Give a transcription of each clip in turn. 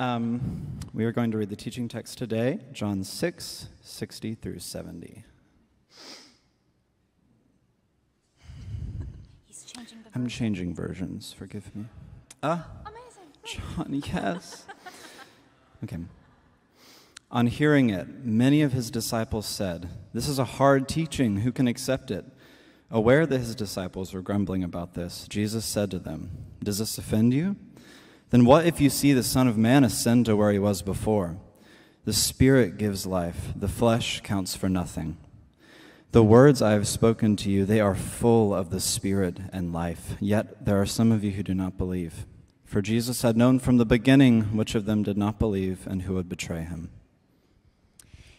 Um, we are going to read the teaching text today, John 6, 60 through 70. He's changing I'm changing versions, forgive me. Ah, Amazing. John, yes. Okay. On hearing it, many of his disciples said, This is a hard teaching. Who can accept it? Aware that his disciples were grumbling about this, Jesus said to them, Does this offend you? Then what if you see the Son of Man ascend to where he was before? The Spirit gives life, the flesh counts for nothing. The words I have spoken to you, they are full of the Spirit and life. Yet there are some of you who do not believe. For Jesus had known from the beginning which of them did not believe and who would betray him.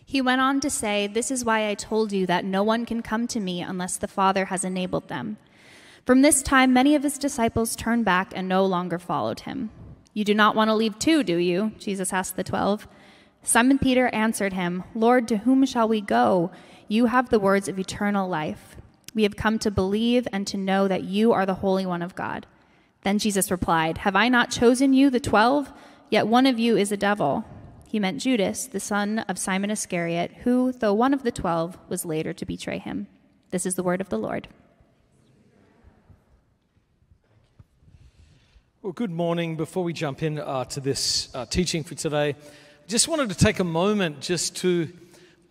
He went on to say, This is why I told you that no one can come to me unless the Father has enabled them. From this time, many of his disciples turned back and no longer followed him. You do not want to leave too, do you? Jesus asked the twelve. Simon Peter answered him, Lord, to whom shall we go? You have the words of eternal life. We have come to believe and to know that you are the Holy One of God. Then Jesus replied, Have I not chosen you, the twelve? Yet one of you is a devil. He meant Judas, the son of Simon Iscariot, who, though one of the twelve, was later to betray him. This is the word of the Lord. Well, good morning. Before we jump in uh, to this uh, teaching for today, I just wanted to take a moment just to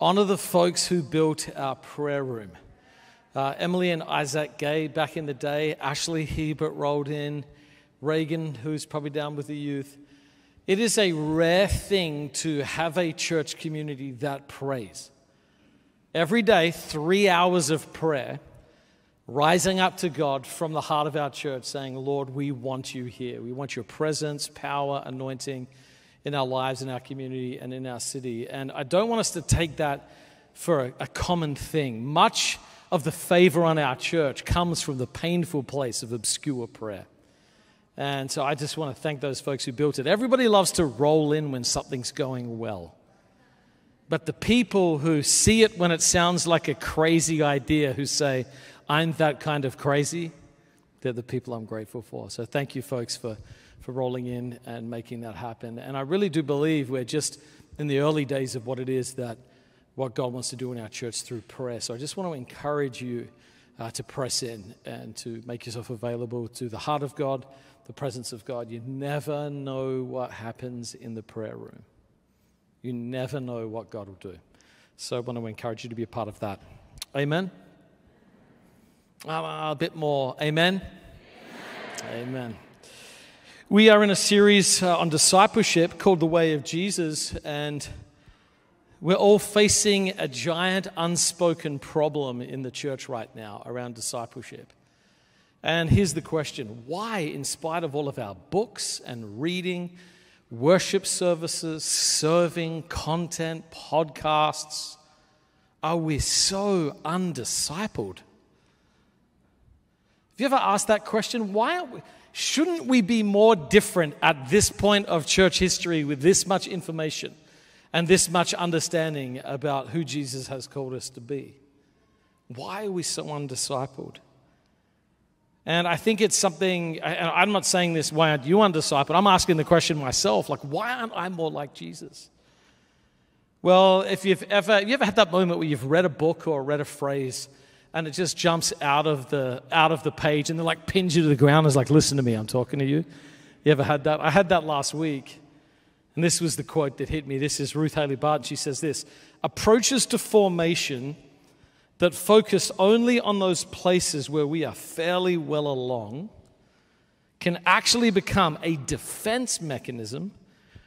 honor the folks who built our prayer room. Uh, Emily and Isaac Gay back in the day, Ashley Hebert rolled in, Reagan, who's probably down with the youth. It is a rare thing to have a church community that prays. Every day, three hours of prayer rising up to God from the heart of our church, saying, Lord, we want you here. We want your presence, power, anointing in our lives, in our community, and in our city. And I don't want us to take that for a, a common thing. Much of the favor on our church comes from the painful place of obscure prayer. And so I just want to thank those folks who built it. Everybody loves to roll in when something's going well. But the people who see it when it sounds like a crazy idea, who say, I'm that kind of crazy, they're the people I'm grateful for. So thank you, folks, for, for rolling in and making that happen. And I really do believe we're just in the early days of what it is that what God wants to do in our church through prayer. So I just want to encourage you uh, to press in and to make yourself available to the heart of God, the presence of God. You never know what happens in the prayer room. You never know what God will do. So I want to encourage you to be a part of that. Amen. Uh, a bit more. Amen. Amen. Amen. We are in a series uh, on discipleship called The Way of Jesus, and we're all facing a giant unspoken problem in the church right now around discipleship. And here's the question why, in spite of all of our books and reading, worship services, serving, content, podcasts, are we so undiscipled? You ever asked that question? Why we, shouldn't we be more different at this point of church history with this much information and this much understanding about who Jesus has called us to be? Why are we so undiscipled? And I think it's something, and I'm not saying this, why aren't you undiscipled? I'm asking the question myself, like, why aren't I more like Jesus? Well, if you've ever, you ever had that moment where you've read a book or read a phrase and it just jumps out of the, out of the page and then like pins you to the ground is like, listen to me, I'm talking to you? You ever had that? I had that last week. And this was the quote that hit me. This is Ruth Haley Barton. She says this Approaches to formation that focus only on those places where we are fairly well along can actually become a defense mechanism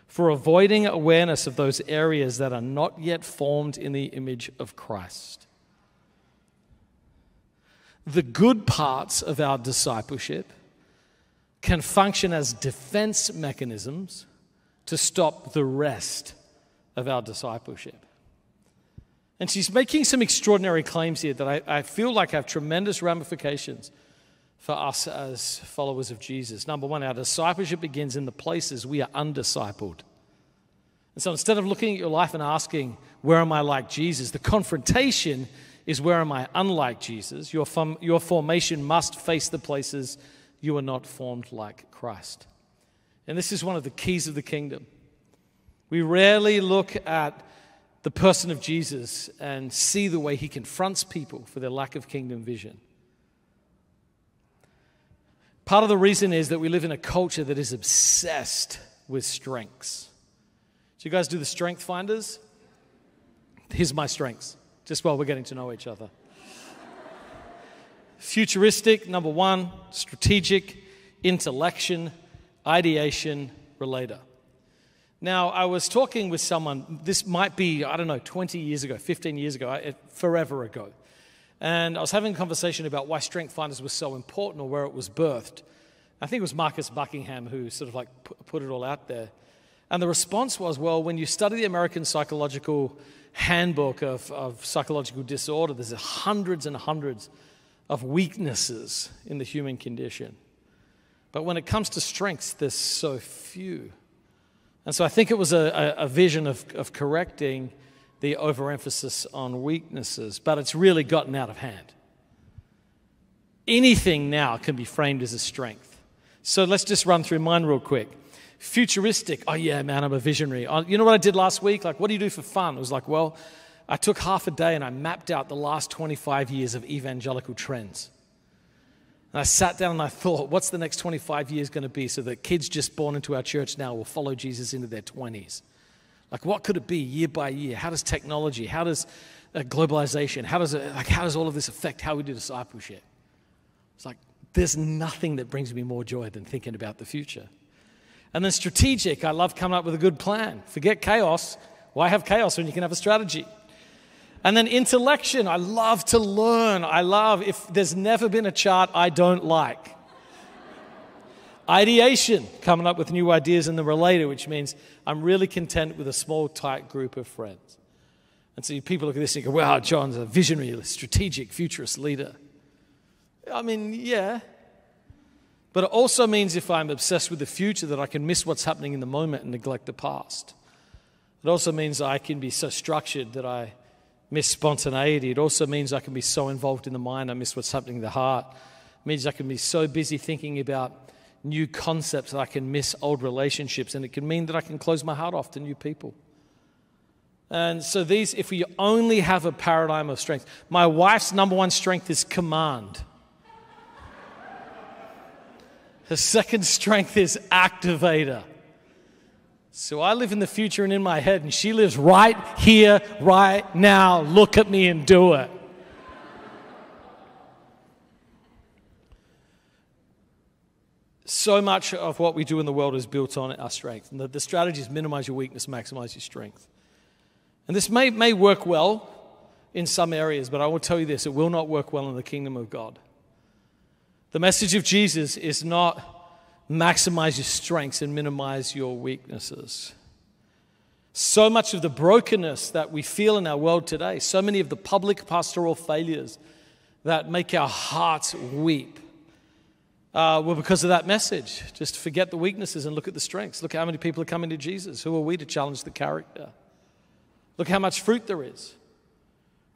for avoiding awareness of those areas that are not yet formed in the image of Christ. The good parts of our discipleship can function as defense mechanisms to stop the rest of our discipleship. And she's making some extraordinary claims here that I, I, feel like have tremendous ramifications for us as followers of Jesus. Number one, our discipleship begins in the places we are undiscipled. And so instead of looking at your life and asking, Where am I like Jesus? the confrontation is, Where am I unlike Jesus? Your, form, your formation must face the places you are not formed like Christ. And this is one of the keys of the kingdom. We rarely look at the person of Jesus and see the way he confronts people for their lack of kingdom vision. Part of the reason is that we live in a culture that is obsessed with strengths. Do you guys do the strength finders? Here's my strengths, just while we're getting to know each other. Futuristic, number one, strategic, intellection, ideation, relator. Now, I was talking with someone, this might be, I don't know, 20 years ago, 15 years ago, forever ago. And I was having a conversation about why Strength Finders was so important or where it was birthed. I think it was Marcus Buckingham who sort of like put it all out there. And the response was, well, when you study the American Psychological Handbook of, of Psychological Disorder, there's hundreds and hundreds of weaknesses in the human condition. But when it comes to strengths, there's so few. And so I think it was a, a, vision of, of correcting the overemphasis on weaknesses, but it's really gotten out of hand. Anything now can be framed as a strength. So let's just run through mine real quick. Futuristic. Oh, yeah, man, I'm a visionary. Oh, you know what I did last week? Like, what do you do for fun? It was like, well, I took half a day and I mapped out the last 25 years of evangelical trends. And I sat down and I thought, what's the next 25 years going to be so that kids just born into our church now will follow Jesus into their 20s? Like, what could it be year by year? How does technology, how does uh, globalization, how does, it, like, how does all of this affect how we do discipleship? It's like, there's nothing that brings me more joy than thinking about the future. And then strategic, I love coming up with a good plan. Forget chaos. Why have chaos when you can have a strategy? And then intellection, I love to learn. I love, if there's never been a chart I don't like. Ideation, coming up with new ideas in the relator, which means I'm really content with a small, tight group of friends. And so people look at this and go, wow, Jon's a visionary, strategic, futurist leader. I mean, yeah. But it also means if I'm obsessed with the future that I can miss what's happening in the moment and neglect the past. It also means I can be so structured that I miss spontaneity. It also means I can be so involved in the mind, I miss what's happening in the heart. It means I can be so busy thinking about new concepts that I can miss old relationships. And it can mean that I can close my heart off to new people. And so, these, if we only have a paradigm of strength, my wife's number one strength is command. Her second strength is activator. So I live in the future and in my head, and she lives right here, right now. Look at me and do it. So much of what we do in the world is built on our strength. And the, the strategy is minimize your weakness, maximize your strength. And this may, may work well in some areas, but I will tell you this it will not work well in the kingdom of God. The message of Jesus is not maximize your strengths and minimize your weaknesses. So much of the brokenness that we feel in our world today, so many of the public pastoral failures that make our hearts weep, uh, were because of that message. Just forget the weaknesses and look at the strengths. Look how many people are coming to Jesus. Who are we to challenge the character? Look how much fruit there is.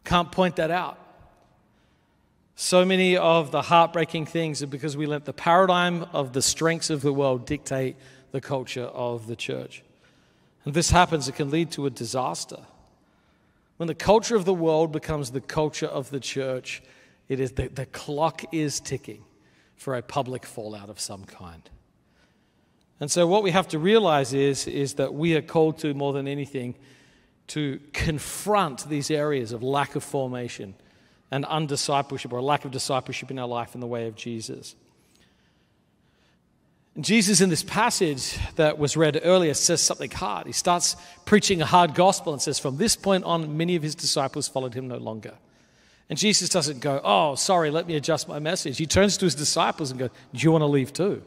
Can't point that out. So many of the heartbreaking things are because we let the paradigm of the strengths of the world dictate the culture of the church. And this happens, it can lead to a disaster. When the culture of the world becomes the culture of the church, it is the, the clock is ticking for a public fallout of some kind. And so what we have to realize is, is that we are called to more than anything to confront these areas of lack of formation and undiscipleship or a lack of discipleship in our life in the way of Jesus. And Jesus, in this passage that was read earlier, says something hard. He starts preaching a hard gospel and says, From this point on, many of his disciples followed him no longer. And Jesus doesn't go, Oh, sorry, let me adjust my message. He turns to his disciples and goes, Do you want to leave too?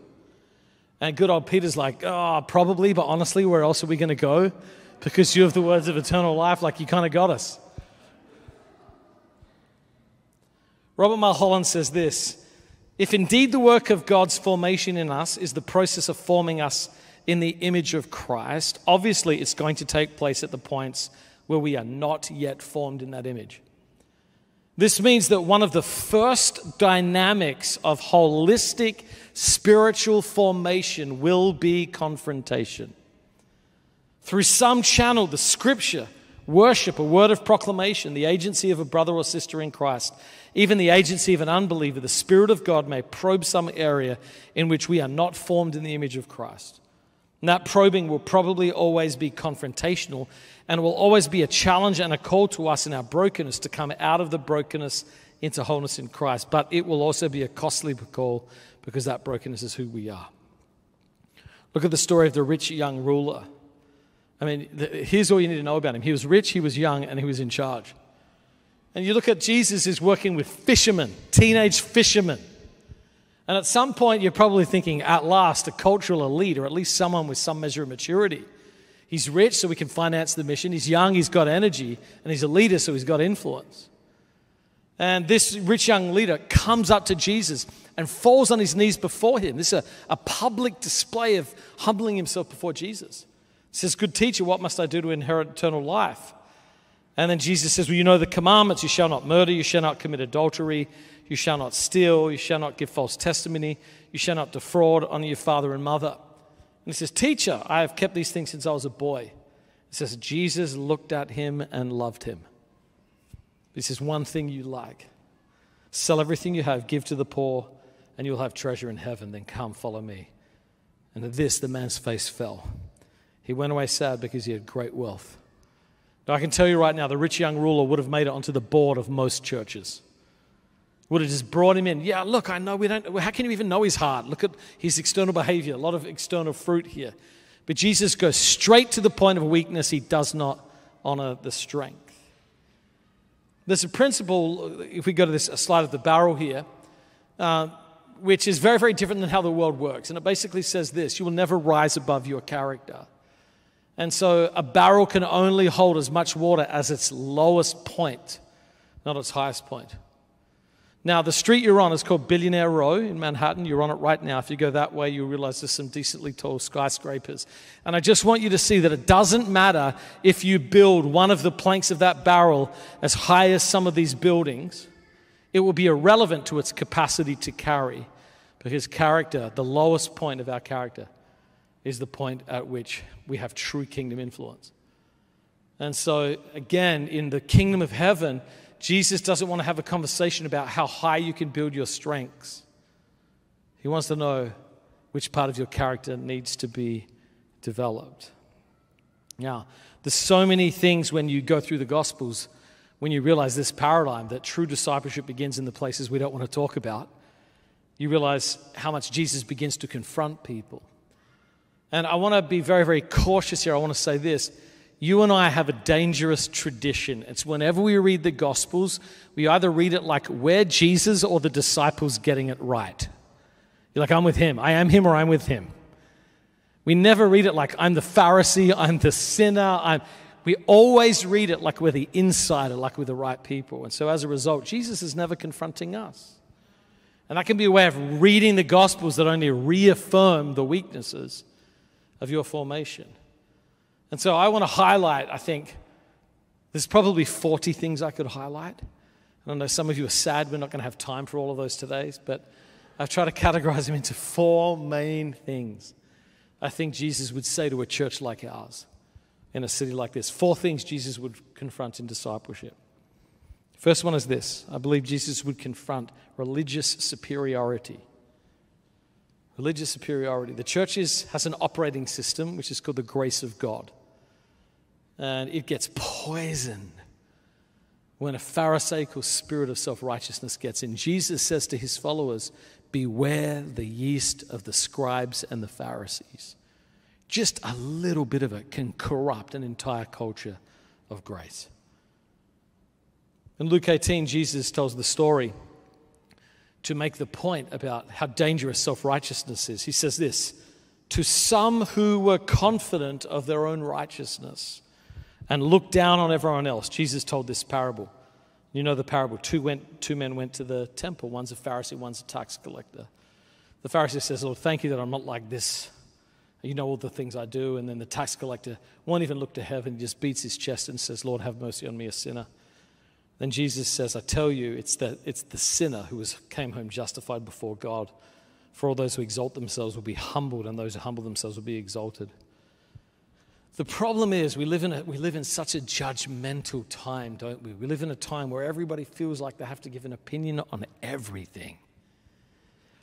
And good old Peter's like, Oh, probably, but honestly, where else are we going to go? Because you have the words of eternal life, like you kind of got us. Robert Mulholland says this If indeed the work of God's formation in us is the process of forming us in the image of Christ, obviously it's going to take place at the points where we are not yet formed in that image. This means that one of the first dynamics of holistic spiritual formation will be confrontation. through some channel, the scripture, worship, a word of proclamation, the agency of a brother or sister in Christ, even the agency of an unbeliever, the Spirit of God may probe some area in which we are not formed in the image of Christ. And that probing will probably always be confrontational and will always be a challenge and a call to us in our brokenness to come out of the brokenness into wholeness in Christ. But it will also be a costly call because that brokenness is who we are. Look at the story of the rich young ruler. I mean, here's all you need to know about him. He was rich, he was young, and he was in charge. And you look at Jesus is working with fishermen, teenage fishermen. And at some point, you're probably thinking, at last, a cultural elite, or at least someone with some measure of maturity. He's rich, so we can finance the mission. He's young, he's got energy, and he's a leader, so he's got influence. And this rich young leader comes up to Jesus and falls on his knees before him. This is a, a public display of humbling himself before Jesus. He says, Good teacher, what must I do to inherit eternal life? And then Jesus says, Well, you know the commandments you shall not murder, you shall not commit adultery, you shall not steal, you shall not give false testimony, you shall not defraud, honor your father and mother. And he says, Teacher, I have kept these things since I was a boy. It says, Jesus looked at him and loved him. This is one thing you like. Sell everything you have, give to the poor, and you'll have treasure in heaven. Then come, follow me. And at this, the man's face fell. He went away sad because he had great wealth. I can tell you right now, the rich young ruler would have made it onto the board of most churches. Would have just brought him in. Yeah, look, I know we don't. How can you even know his heart? Look at his external behavior, a lot of external fruit here. But Jesus goes straight to the point of weakness. He does not honor the strength. There's a principle, if we go to this slide of the barrel here, uh, which is very, very different than how the world works. And it basically says this you will never rise above your character. And so a barrel can only hold as much water as its lowest point, not its highest point. Now, the street you're on is called Billionaire Row in Manhattan. You're on it right now. If you go that way, you'll realize there's some decently tall skyscrapers. And I just want you to see that it doesn't matter if you build one of the planks of that barrel as high as some of these buildings, it will be irrelevant to its capacity to carry. Because character, the lowest point of our character, is the point at which we have true kingdom influence. And so, again, in the kingdom of heaven, Jesus doesn't want to have a conversation about how high you can build your strengths. He wants to know which part of your character needs to be developed. Now, there's so many things when you go through the Gospels, when you realize this paradigm that true discipleship begins in the places we don't want to talk about, you realize how much Jesus begins to confront people. And I want to be very, very cautious here. I want to say this you and I have a dangerous tradition. It's whenever we read the Gospels, we either read it like we're Jesus or the disciples getting it right. You're like, I'm with him. I am him or I'm with him. We never read it like I'm the Pharisee, I'm the sinner. I'm... We always read it like we're the insider, like we're the right people. And so as a result, Jesus is never confronting us. And that can be a way of reading the Gospels that only reaffirm the weaknesses of your formation. And so I want to highlight, I think, there's probably 40 things I could highlight. And I know some of you are sad we're not going to have time for all of those today, but I've tried to categorize them into four main things I think Jesus would say to a church like ours in a city like this. Four things Jesus would confront in discipleship. First one is this I believe Jesus would confront religious superiority. Religious superiority. The church is, has an operating system which is called the grace of God and it gets poisoned when a Pharisaical spirit of self righteousness gets in. Jesus says to his followers, Beware the yeast of the scribes and the Pharisees. Just a little bit of it can corrupt an entire culture of grace. In Luke 18, Jesus tells the story to make the point about how dangerous self righteousness is. He says this To some who were confident of their own righteousness, and looked down on everyone else. Jesus told this parable. You know the parable. Two, went, two men went to the temple. One's a Pharisee, one's a tax collector. The Pharisee says, Lord, thank you that I'm not like this. You know all the things I do. And then the tax collector won't even look to heaven. He just beats his chest and says, Lord, have mercy on me, a sinner. Then Jesus says, I tell you, it's the, it's the sinner who was, came home justified before God. For all those who exalt themselves will be humbled, and those who humble themselves will be exalted. The problem is we live, in a, we live in such a judgmental time, don't we? We live in a time where everybody feels like they have to give an opinion on everything.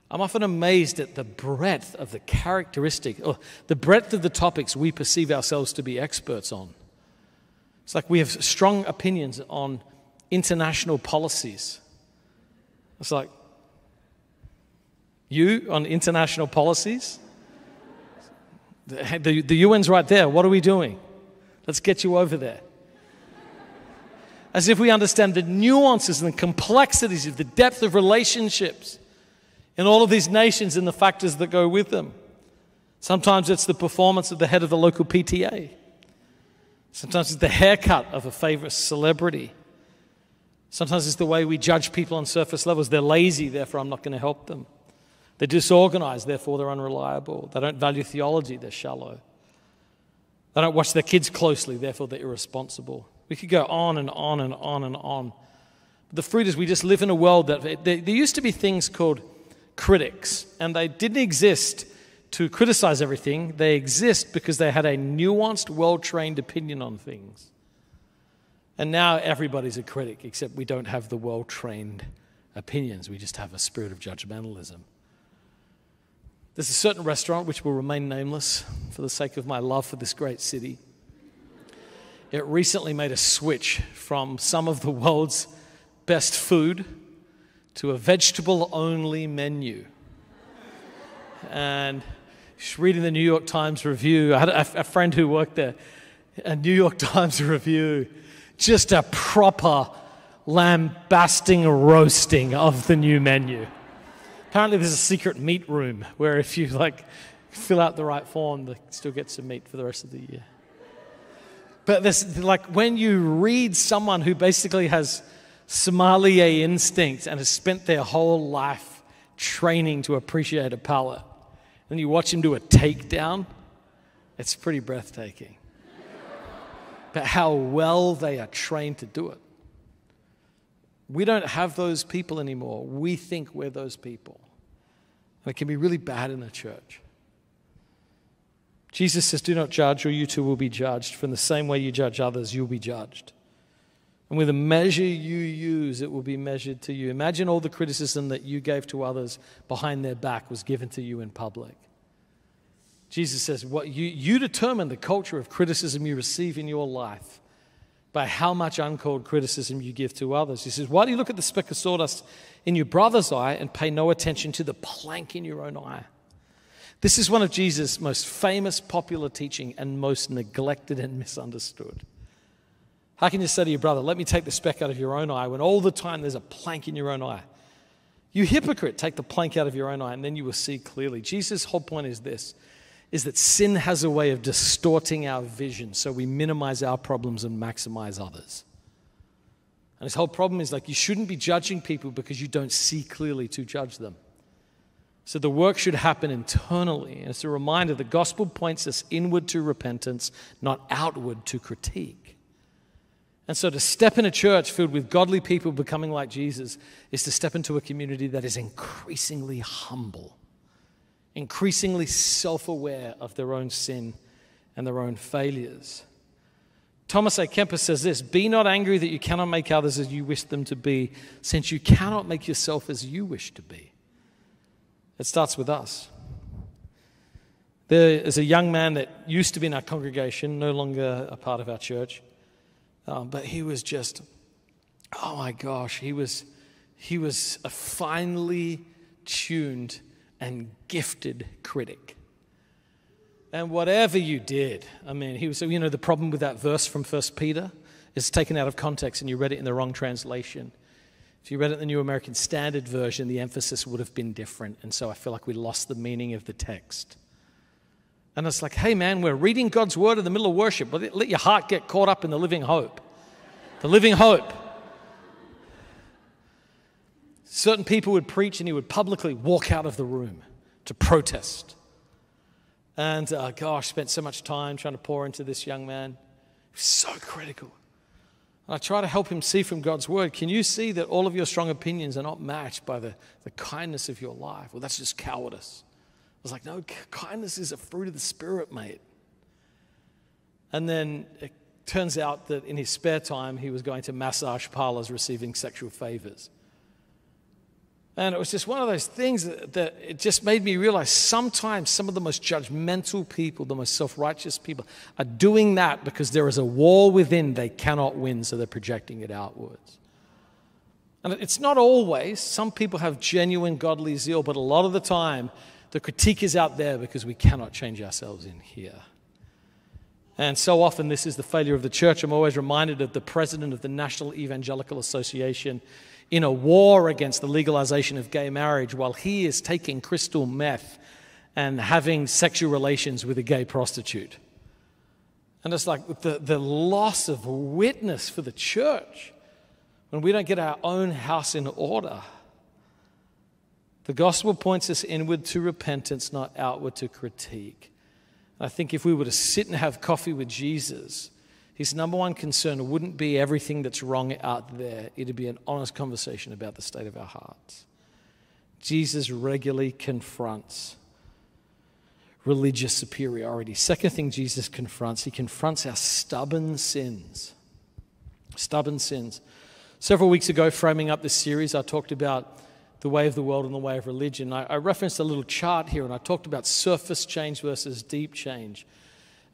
I'm often amazed at the breadth of the characteristic, or the breadth of the topics we perceive ourselves to be experts on. It's like we have strong opinions on international policies. It's like, you on international policies? The, the, the UN's right there. What are we doing? Let's get you over there. As if we understand the nuances and the complexities of the depth of relationships in all of these nations and the factors that go with them. Sometimes it's the performance of the head of the local PTA. Sometimes it's the haircut of a favorite celebrity. Sometimes it's the way we judge people on surface levels. They're lazy, therefore I'm not going to help them. They're disorganized, therefore they're unreliable. They don't value theology, they're shallow. They don't watch their kids closely, therefore they're irresponsible. We could go on and on and on and on. But the fruit is we just live in a world that there used to be things called critics, and they didn't exist to criticize everything. They exist because they had a nuanced, well trained opinion on things. And now everybody's a critic, except we don't have the well trained opinions. We just have a spirit of judgmentalism. There's a certain restaurant which will remain nameless for the sake of my love for this great city. It recently made a switch from some of the world's best food to a vegetable only menu. And reading the New York Times review, I had a, a friend who worked there, a New York Times review, just a proper lambasting roasting of the new menu. Apparently, there's a secret meat room where if you like fill out the right form, they still get some meat for the rest of the year. But this, like when you read someone who basically has sommelier instincts and has spent their whole life training to appreciate a palate. And you watch him do a takedown, it's pretty breathtaking. How well they are trained to do it. We don't have those people anymore. We think we're those people. And it can be really bad in the church. Jesus says, Do not judge, or you too will be judged. From the same way you judge others, you'll be judged. And with the measure you use, it will be measured to you. Imagine all the criticism that you gave to others behind their back was given to you in public. Jesus says, what you, you determine the culture of criticism you receive in your life by how much uncalled criticism you give to others. He says, Why do you look at the speck of sawdust in your brother's eye and pay no attention to the plank in your own eye? This is one of Jesus' most famous, popular teaching and most neglected and misunderstood. How can you say to your brother, Let me take the speck out of your own eye, when all the time there's a plank in your own eye? You hypocrite, take the plank out of your own eye, and then you will see clearly. Jesus' whole point is this is that sin has a way of distorting our vision so we minimize our problems and maximize others. And his whole problem is like you shouldn't be judging people because you don't see clearly to judge them. So the work should happen internally. And it's a reminder the gospel points us inward to repentance, not outward to critique. And so to step in a church filled with godly people becoming like Jesus is to step into a community that is increasingly humble, increasingly self aware of their own sin and their own failures. Thomas à Kempis says this Be not angry that you cannot make others as you wish them to be, since you cannot make yourself as you wish to be. It starts with us. There is a young man that used to be in our congregation, no longer a part of our church. Um, but he was just, oh my gosh, he was, he was a finely tuned and gifted critic. And whatever you did, I mean, he was, you know, the problem with that verse from First Peter is taken out of context and you read it in the wrong translation. If you read it in the New American Standard Version, the emphasis would have been different. And so I feel like we lost the meaning of the text. And it's like, hey, man, we're reading God's word in the middle of worship, but let your heart get caught up in the living hope. The living hope. Certain people would preach and he would publicly walk out of the room to protest. And uh, gosh, spent so much time trying to pour into this young man. He was so critical. And I try to help him see from God's word. Can you see that all of your strong opinions are not matched by the, the kindness of your life? Well, that's just cowardice I was like, no, kindness is a fruit of the Spirit, mate. And then it turns out that in his spare time, he was going to massage parlors receiving sexual favors. And it was just one of those things that, that, it just made me realize sometimes some of the most judgmental people, the most self righteous people, are doing that because there is a wall within they cannot win, so they're projecting it outwards. And it's not always. Some people have genuine godly zeal, but a lot of the time, the critique is out there because we cannot change ourselves in here. And so often, this is the failure of the church. I'm always reminded of the president of the National Evangelical Association in a war against the legalization of gay marriage while he is taking crystal meth and having sexual relations with a gay prostitute. And it's like the, the loss of witness for the church when we don't get our own house in order. The gospel points us inward to repentance, not outward to critique. I think if we were to sit and have coffee with Jesus, his number one concern wouldn't be everything that's wrong out there, it'd be an honest conversation about the state of our hearts. Jesus regularly confronts religious superiority. Second thing Jesus confronts, he confronts our stubborn sins. Stubborn sins. Several weeks ago, framing up this series, I talked about the way of the world and the way of religion. I, I, referenced a little chart here and I talked about surface change versus deep change.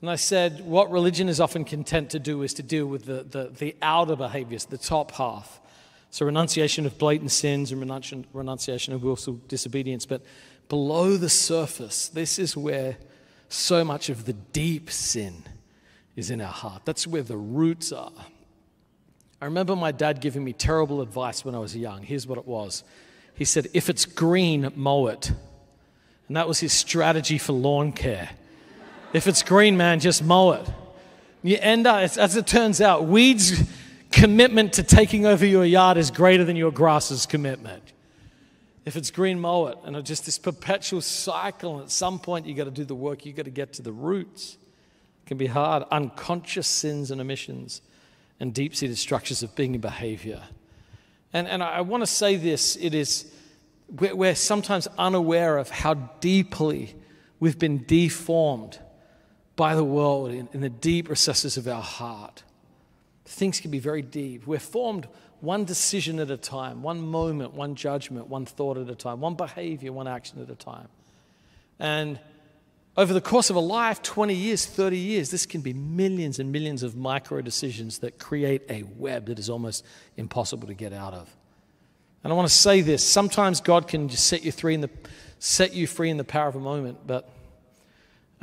And I said what religion is often content to do is to deal with the, the, the outer behaviors, the top half. So, renunciation of blatant sins and renunciation of willful disobedience. But below the surface, this is where so much of the deep sin is in our heart. That's where the roots are. I remember my dad giving me terrible advice when I was young. Here's what it was he said, If it's green, mow it. And that was his strategy for lawn care. If it's green, man, just mow it. You end up, as it turns out, weeds' commitment to taking over your yard is greater than your grass's commitment. If it's green, mow it. And it's just this perpetual cycle. And at some point, you got to do the work, you got to get to the roots. It can be hard. Unconscious sins and omissions and deep seated structures of being and behavior. And, and I want to say this it is, we're, we're sometimes unaware of how deeply we've been deformed by the world in, in the deep recesses of our heart. Things can be very deep. We're formed one decision at a time, one moment, one judgment, one thought at a time, one behavior, one action at a time. And over the course of a life 20 years, 30 years this can be millions and millions of micro decisions that create a web that is almost impossible to get out of. And I want to say this sometimes God can just set you free in the, set you free in the power of a moment, but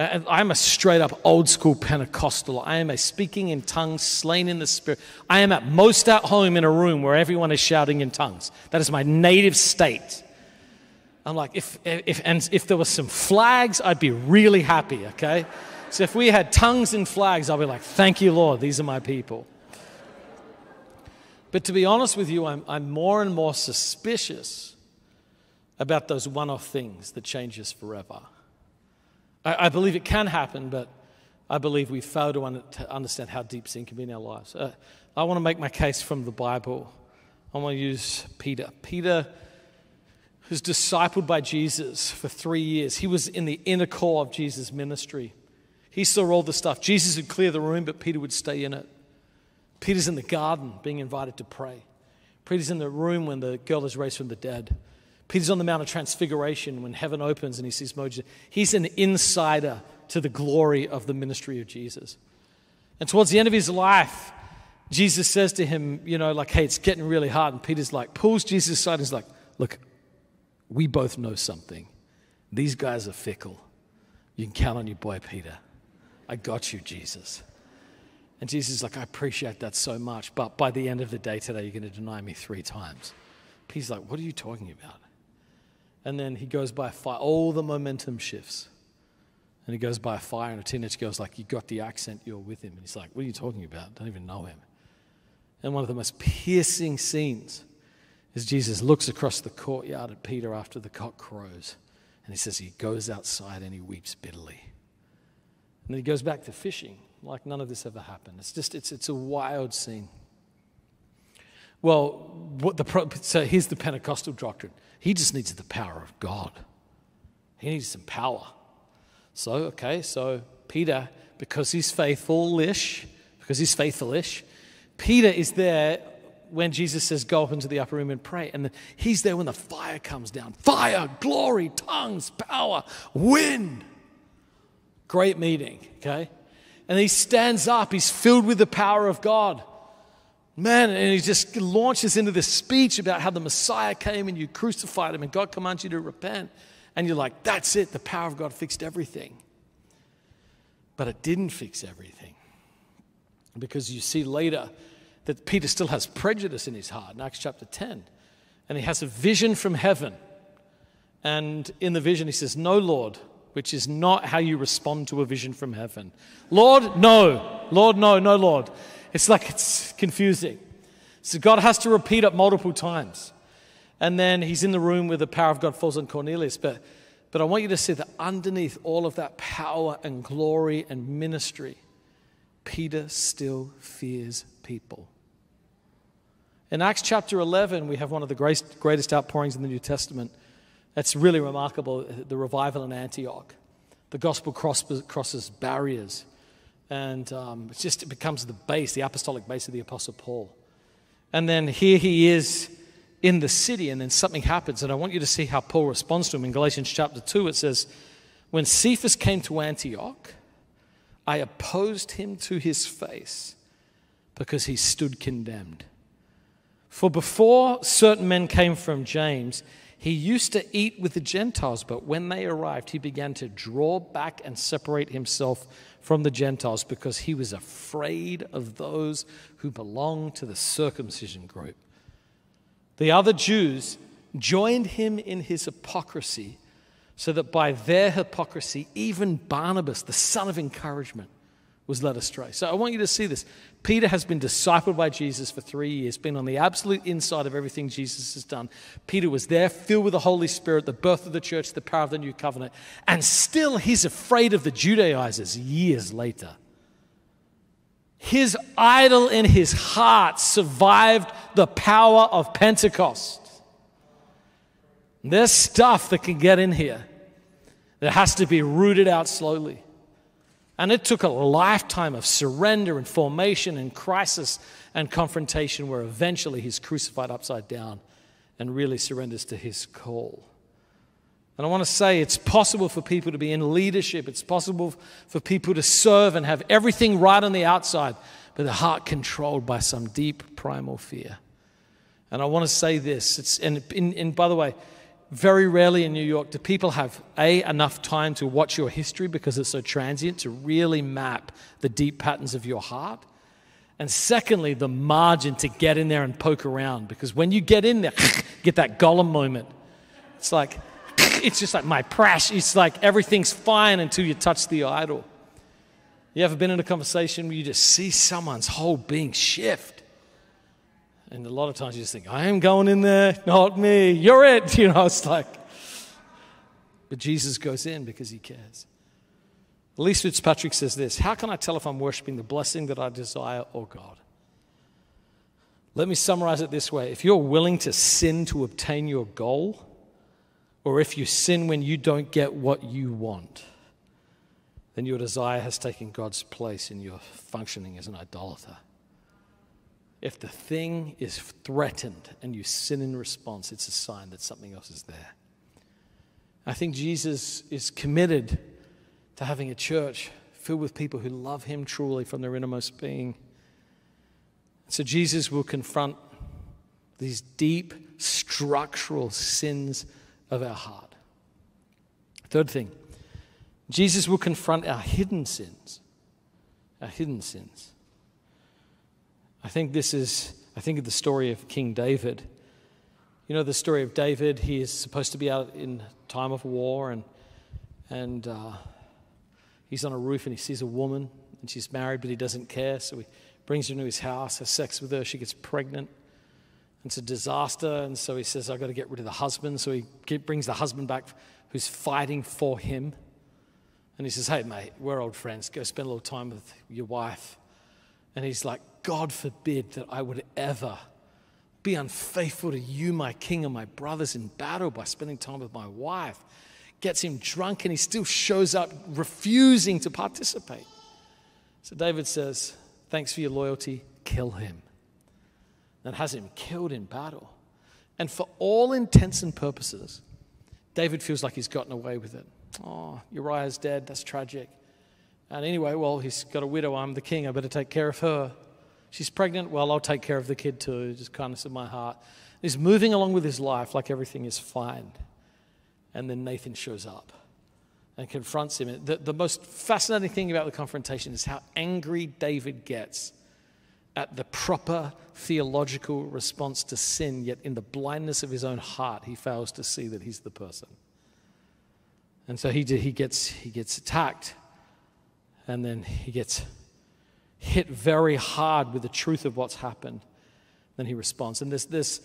Uh, I'm a straight up old school Pentecostal. I am a speaking in tongues, slain in the spirit. I am at most at home in a room where everyone is shouting in tongues. That is my native state. I'm like, if, if, and if there was some flags, I'd be really happy, okay? So if we had tongues and flags, I'd be like, thank you, Lord, these are my people. But to be honest with you, I'm, I'm more and more suspicious about those one off things that change us forever. I, I, believe it can happen, but I believe we fail to, un- to understand how deep sin can be in our lives. Uh, I want to make my case from the Bible. I want to use Peter. Peter was discipled by Jesus for three years. He was in the inner core of Jesus' ministry. He saw all the stuff. Jesus would clear the room, but Peter would stay in it. Peter's in the garden being invited to pray. Peter's in the room when the girl is raised from the dead. Peter's on the Mount of Transfiguration when heaven opens and he sees Moses. He's an insider to the glory of the ministry of Jesus. And towards the end of his life, Jesus says to him, you know, like, hey, it's getting really hard. And Peter's like, pulls Jesus aside and he's like, look, we both know something. These guys are fickle. You can count on your boy Peter. I got you, Jesus. And Jesus is like, I appreciate that so much, but by the end of the day today, you're going to deny me three times. Peter's like, What are you talking about? And then he goes by fire. All the momentum shifts. And he goes by fire, and a teenage girl's like, You got the accent, you're with him. And he's like, What are you talking about? Don't even know him. And one of the most piercing scenes as Jesus looks across the courtyard at Peter after the cock crows. And he says he goes outside and he weeps bitterly. And then he goes back to fishing like none of this ever happened. It's just, it's, it's a wild scene. Well, what the, so here's the Pentecostal doctrine. He just needs the power of God. He needs some power. So, okay, so Peter, because he's faithful-ish, because he's faithful-ish, Peter is there when Jesus says, Go up into the upper room and pray. And he's there when the fire comes down fire, glory, tongues, power, wind. Great meeting, okay? And he stands up, he's filled with the power of God. Man, and he just launches into this speech about how the Messiah came and you crucified him and God commands you to repent. And you're like, that's it, the power of God fixed everything. But it didn't fix everything. Because you see later that Peter still has prejudice in his heart in Acts chapter 10. And he has a vision from heaven. And in the vision, he says, No, Lord, which is not how you respond to a vision from heaven. Lord, no. Lord, no, no, Lord. It's like it's confusing. So God has to repeat it multiple times. And then he's in the room where the power of God falls on Cornelius. But, but I want you to see that underneath all of that power and glory and ministry, Peter still fears people. In Acts chapter 11, we have one of the greatest, greatest outpourings in the New Testament. That's really remarkable the revival in Antioch. The gospel crosses barriers, and um, just, it becomes the base, the apostolic base of the Apostle Paul. And then here he is in the city, and then something happens. And I want you to see how Paul responds to him. In Galatians chapter 2, it says, When Cephas came to Antioch, I opposed him to his face because he stood condemned. For before certain men came from James, he used to eat with the Gentiles, but when they arrived, he began to draw back and separate himself from the Gentiles because he was afraid of those who belonged to the circumcision group. The other Jews joined him in his hypocrisy, so that by their hypocrisy, even Barnabas, the son of encouragement, was led astray. So I want you to see this. Peter has been discipled by Jesus for three years, been on the absolute inside of everything Jesus has done. Peter was there, filled with the Holy Spirit, the birth of the church, the power of the new covenant, and still he's afraid of the Judaizers years later. His idol in his heart survived the power of Pentecost. There's stuff that can get in here that has to be rooted out slowly. And it took a lifetime of surrender and formation and crisis and confrontation where eventually he's crucified upside down and really surrenders to his call. And I want to say it's possible for people to be in leadership, it's possible for people to serve and have everything right on the outside, but the heart controlled by some deep primal fear. And I want to say this, it's, and, and by the way, very rarely in New York do people have A, enough time to watch your history because it's so transient to really map the deep patterns of your heart. And secondly, the margin to get in there and poke around because when you get in there, get that Gollum moment. It's like, it's just like my prash. It's like everything's fine until you touch the idol. You ever been in a conversation where you just see someone's whole being shift? And a lot of times you just think, I am going in there, not me. You're it. You know, it's like, but Jesus goes in because he cares. Elyse Fitzpatrick says this How can I tell if I'm worshiping the blessing that I desire or God? Let me summarize it this way if you're willing to sin to obtain your goal, or if you sin when you don't get what you want, then your desire has taken God's place in your functioning as an idolater. If the thing is threatened and you sin in response, it's a sign that something else is there. I think Jesus is committed to having a church filled with people who love him truly from their innermost being. So Jesus will confront these deep structural sins of our heart. Third thing, Jesus will confront our hidden sins. Our hidden sins. I think this is, I think of the story of King David. You know the story of David. He is supposed to be out in time of war, and and uh, he's on a roof and he sees a woman, and she's married, but he doesn't care. So he brings her into his house, has sex with her. She gets pregnant. It's a disaster, and so he says, "I've got to get rid of the husband." So he brings the husband back, who's fighting for him, and he says, "Hey, mate, we're old friends. Go spend a little time with your wife." And he's like, God forbid that I would ever be unfaithful to you, my king, and my brothers in battle by spending time with my wife. gets him drunk, and he still shows up refusing to participate. So David says, Thanks for your loyalty, kill him. And has him killed in battle. And for all intents and purposes, David feels like he's gotten away with it. Oh, Uriah's dead. That's tragic. And anyway, well, he's got a widow. I'm the king. I better take care of her. She's pregnant. Well, I'll take care of the kid too. Just kindness of my heart. He's moving along with his life like everything is fine. And then Nathan shows up and confronts him. The, the most fascinating thing about the confrontation is how angry David gets at the proper theological response to sin, yet in the blindness of his own heart, he fails to see that he's the person. And so he, he, gets, he gets attacked, and then he gets hit very hard with the truth of what's happened. Then he responds. And there's, there's,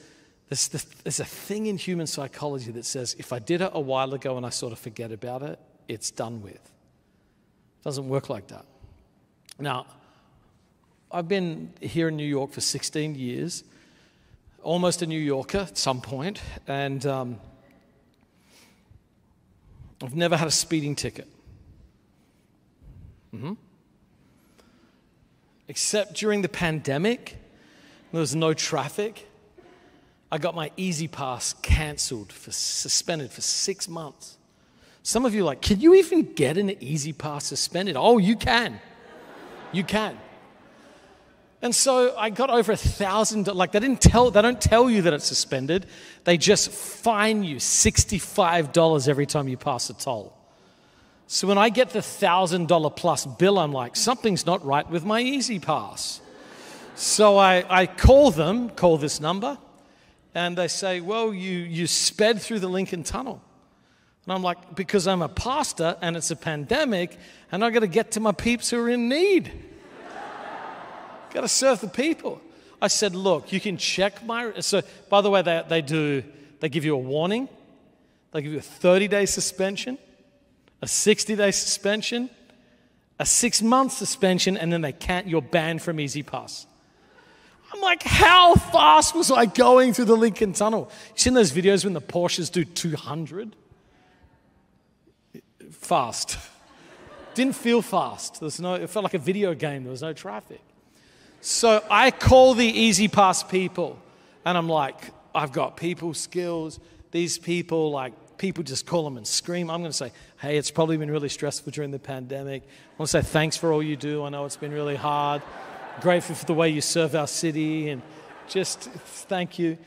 there's, there's a thing in human psychology that says if I did it a while ago and I sort of forget about it, it's done with. It doesn't work like that. Now, I've been here in New York for 16 years, almost a New Yorker at some point, and um, I've never had a speeding ticket. Mm-hmm. Except during the pandemic, there was no traffic. I got my E-ZPass cancelled for suspended for six months. Some of you are like, can you even get an E-ZPass suspended? Oh, you can. You can. And so I got over a thousand. Like they didn't tell. They don't tell you that it's suspended. They just fine you sixty-five dollars every time you pass a toll. So when I get the thousand dollar plus bill, I'm like, something's not right with my E-ZPass. So I, I call them, call this number, and they say, Well, you, you sped through the Lincoln Tunnel. And I'm like, Because I'm a pastor and it's a pandemic, and I've got to get to my peeps who are in need. got to serve the people. I said, Look, you can check my. So, by the way, they, they do, they give you a warning, they give you a 30 day suspension a 60 day suspension, a six month suspension, and then they can't, you're banned from E-ZPass. I'm like, how fast was I going through the Lincoln Tunnel? You seen those videos when the Porsches do 200? Fast. Didn't feel fast. There's no, it felt like a video game. There was no traffic. So I call the E-ZPass people, and I'm like, I've got people skills. These people, like, people just call them and scream. I'm going to say, hey, it's probably been really stressful during the pandemic. I want to say thanks for all you do. I know it's been really hard. Grateful for the way you serve our city and just thank you.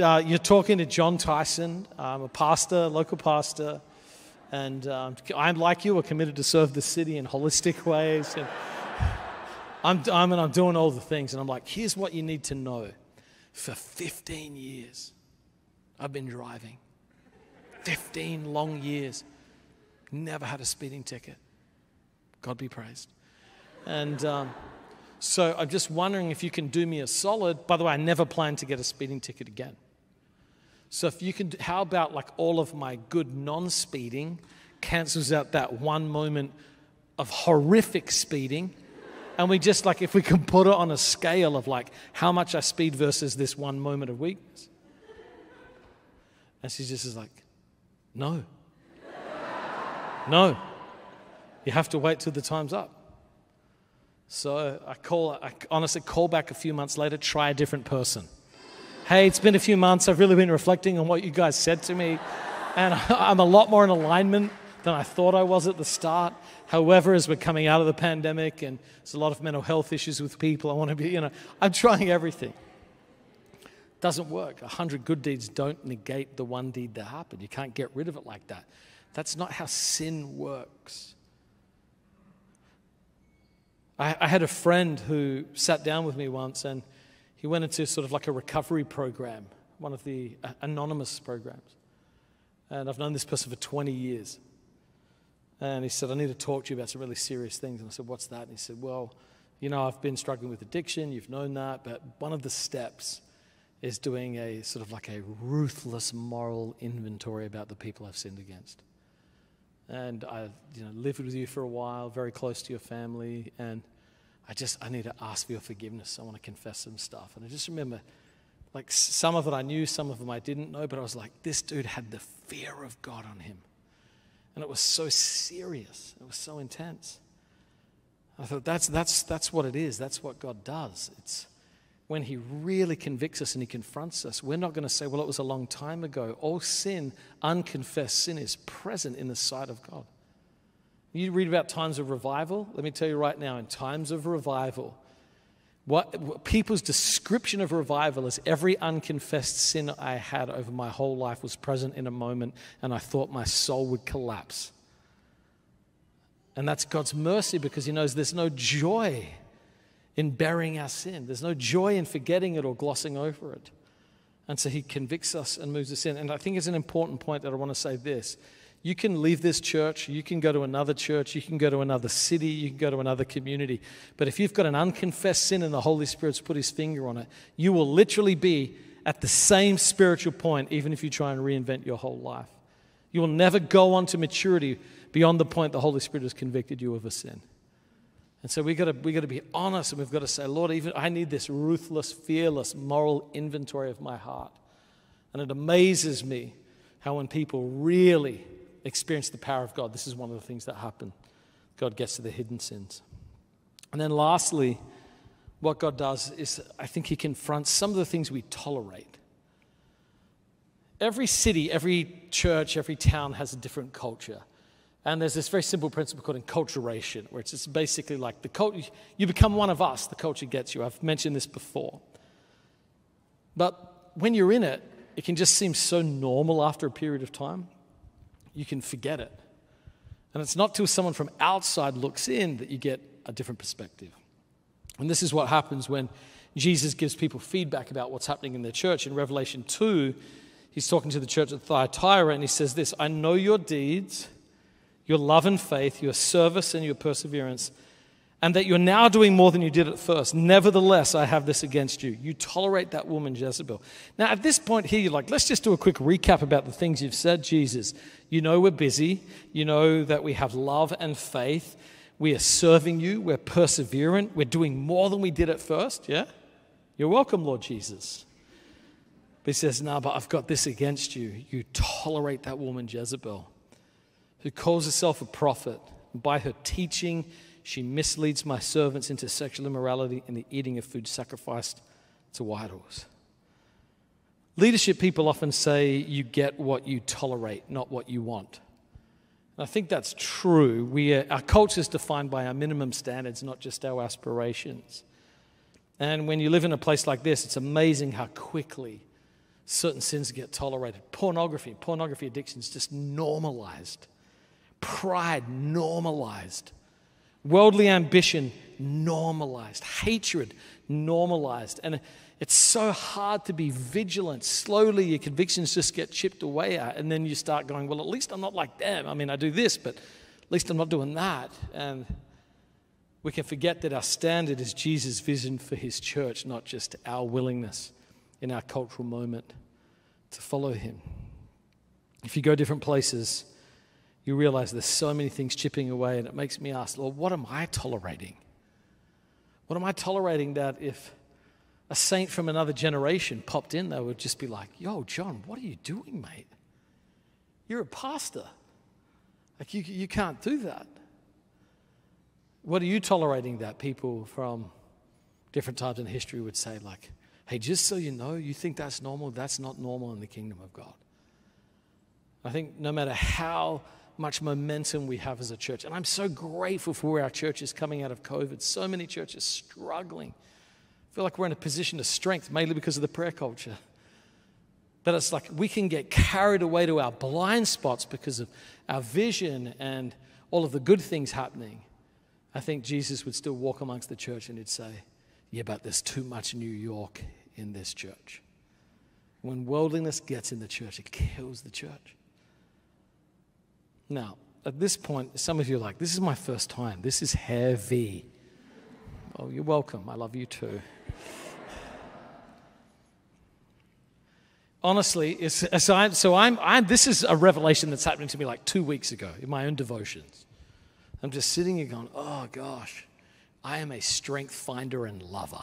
Uh, you're talking to Jon Tyson. I'm a pastor, local pastor, and um, I'm like you, are committed to serve the city in holistic ways. And I'm, I'm, and I'm doing all the things, and I'm like, here's what you need to know. For 15 years, I've been driving. 15 long years. Never had a speeding ticket. God be praised. And um, so I'm just wondering if you can do me a solid. By the way, I never plan to get a speeding ticket again. So if you can, how about like all of my good non speeding cancels out that one moment of horrific speeding? And we just like, if we can put it on a scale of like how much I speed versus this one moment of weakness. And she just is like, no. No. You have to wait till the time's up. So I call, I honestly call back a few months later, try a different person. Hey, it's been a few months. I've really been reflecting on what you guys said to me, and I'm a lot more in alignment than I thought I was at the start. However, as we're coming out of the pandemic and there's a lot of mental health issues with people, I want to be, you know, I'm trying everything. Doesn't work. A hundred good deeds don't negate the one deed that happened. You can't get rid of it like that. That's not how sin works. I, I had a friend who sat down with me once and he went into sort of like a recovery program, one of the uh, anonymous programs. And I've known this person for 20 years. And he said, I need to talk to you about some really serious things. And I said, What's that? And he said, Well, you know, I've been struggling with addiction. You've known that. But one of the steps is doing a sort of like a ruthless moral inventory about the people I've sinned against. And I've you know, lived with you for a while, very close to your family, and I just, I need to ask for your forgiveness. I want to confess some stuff. And I just remember, like, some of it I knew, some of them I didn't know, but I was like, this dude had the fear of God on him. And it was so serious, it was so intense. I thought that's, that's, that's what it is, that's what God does. It's when He really convicts us and He confronts us. We're not going to say, well, it was a long time ago. All sin, unconfessed sin, is present in the sight of God. You read about times of revival. Let me tell you right now, in times of revival, what, what, people's description of revival is every unconfessed sin I had over my whole life was present in a moment, and I thought my soul would collapse. And that's God's mercy because He knows there's no joy in burying our sin, there's no joy in forgetting it or glossing over it. And so He convicts us and moves us in. And I think it's an important point that I want to say this you can leave this church, you can go to another church, you can go to another city, you can go to another community. But if you've got an unconfessed sin and the Holy Spirit's put his finger on it, you will literally be at the same spiritual point, even if you try and reinvent your whole life. You will never go on to maturity beyond the point the Holy Spirit has convicted you of a sin. And so we've got to, we got to be honest and we've got to say, Lord, even I need this ruthless, fearless, moral inventory of my heart. And it amazes me how when people really experience the power of God, this is one of the things that happen. God gets to the hidden sins. And then lastly, what God does is I think He confronts some of the things we tolerate. Every city, every church, every town has a different culture. And there's this very simple principle called enculturation, where it's just basically like the culture, you become one of us, the culture gets you. I've mentioned this before. But when you're in it, it can just seem so normal after a period of time you can forget it. And it's not till someone from outside looks in that you get a different perspective. And this is what happens when Jesus gives people feedback about what's happening in their church. In Revelation 2, he's talking to the church at Thyatira and he says this I know your deeds, your love and faith, your service and your perseverance and that you're now doing more than you did at first. Nevertheless, I have this against you. You tolerate that woman, Jezebel. Now, at this point here, you're like, let's just do a quick recap about the things you've said, Jesus. You know we're busy. You know that we have love and faith. We are serving you. We're perseverant. We're doing more than we did at first. Yeah? You're welcome, Lord Jesus. But he says, No, but I've got this against you. You tolerate that woman, Jezebel, who calls herself a prophet. by her teaching, she misleads my servants into sexual immorality and the eating of food sacrificed to idols. Leadership people often say you get what you tolerate, not what you want. And I think that's true. We are, our culture is defined by our minimum standards, not just our aspirations. And when you live in a place like this, it's amazing how quickly certain sins get tolerated. Pornography, pornography addiction is just normalized. Pride, normalized. Worldly ambition normalized, hatred normalized. And it's so hard to be vigilant. Slowly, your convictions just get chipped away at, and then you start going, Well, at least I'm not like them. I mean, I do this, but at least I'm not doing that. And we can forget that our standard is Jesus' vision for his church, not just our willingness in our cultural moment to follow him. If you go different places, you realize there's so many things chipping away, and it makes me ask, Lord, what am I tolerating? What am I tolerating that if a saint from another generation popped in, they would just be like, Yo, Jon, what are you doing, mate? You're a pastor. Like, you, you can't do that. What are you tolerating that people from different times in history would say, like, hey, just so you know, you think that's normal, that's not normal in the kingdom of God. I think no matter how much momentum we have as a church. And I'm so grateful for where our church is coming out of COVID. So many churches struggling. I feel like we're in a position of strength, mainly because of the prayer culture. But it's like we can get carried away to our blind spots because of our vision and all of the good things happening. I think Jesus would still walk amongst the church and he'd say, Yeah, but there's too much New York in this church. When worldliness gets in the church, it kills the church. Now, at this point, some of you are like, this is my first time. This is heavy. Oh, you're welcome. I love you too. Honestly, so, I'm, so I'm, I'm, this is a revelation that's happening to me like two weeks ago in my own devotions. I'm just sitting here going, oh gosh, I am a strength finder and lover.